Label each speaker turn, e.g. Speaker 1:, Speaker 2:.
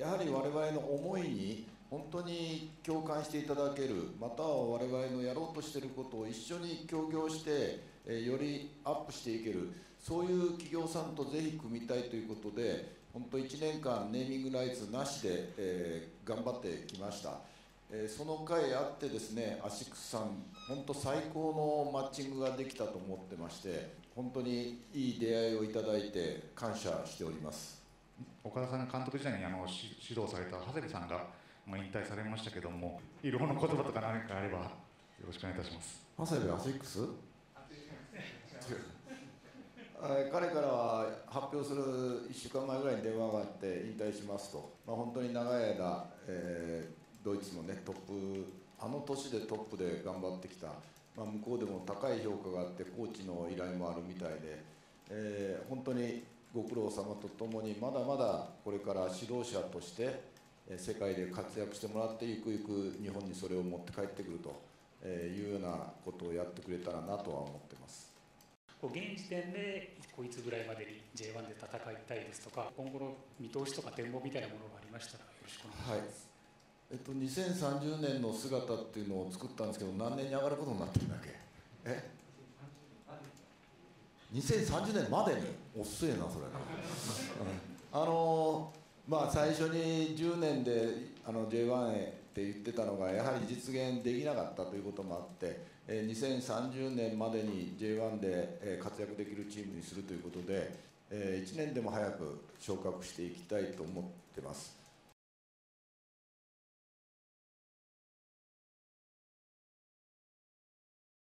Speaker 1: やはり我々の思いに本当に共感していただけるまたは我々のやろうとしていることを一緒に協業してよりアップしていけるそういう企業さんとぜひ組みたいということで本当1年間ネーミングライツなしで、え、頑張ってきました、え、その回あってですねアシックスさん本当最高のマッチングができたと思ってまして本当にいい出会いをいただいて感謝しております。
Speaker 2: 岡田さんが監督時代にあの指導された長谷部さんがまあ、引退されましたけども色の言葉とか何かあればよろしくお願いいたします。
Speaker 1: 長谷部アシックス彼からは発表する1週間前ぐらいに電話があって引退しますと、まあ、本当に長い間、えー、ドイツの、ね、トップあの年でトップで頑張ってきた、まあ、向こうでも高い評価があってコーチの依頼もあるみたいで、えー、本当にご苦労様とともにまだまだこれから指導者として世界で活躍してもらってゆくゆく日本にそれを持って帰ってくるというようなことをやってくれたらなとは思ってます。
Speaker 3: 現時点でこいつぐらいまでに J1 で戦いたいですとか今後の見通しとか展望みたいなものがありましたらよろしくお願いします、
Speaker 1: はい。えっと、2030年の姿っていうのを作ったんですけど何年に上がることになってるんだっけ？え？2030年までにおっせえなそれな、あのまあ最初に10年であの J1 へって言ってたのがやはり実現できなかったということもあって2030年までに J1 で活躍できるチームにするということで1年でも早く昇格していきたいと思ってます。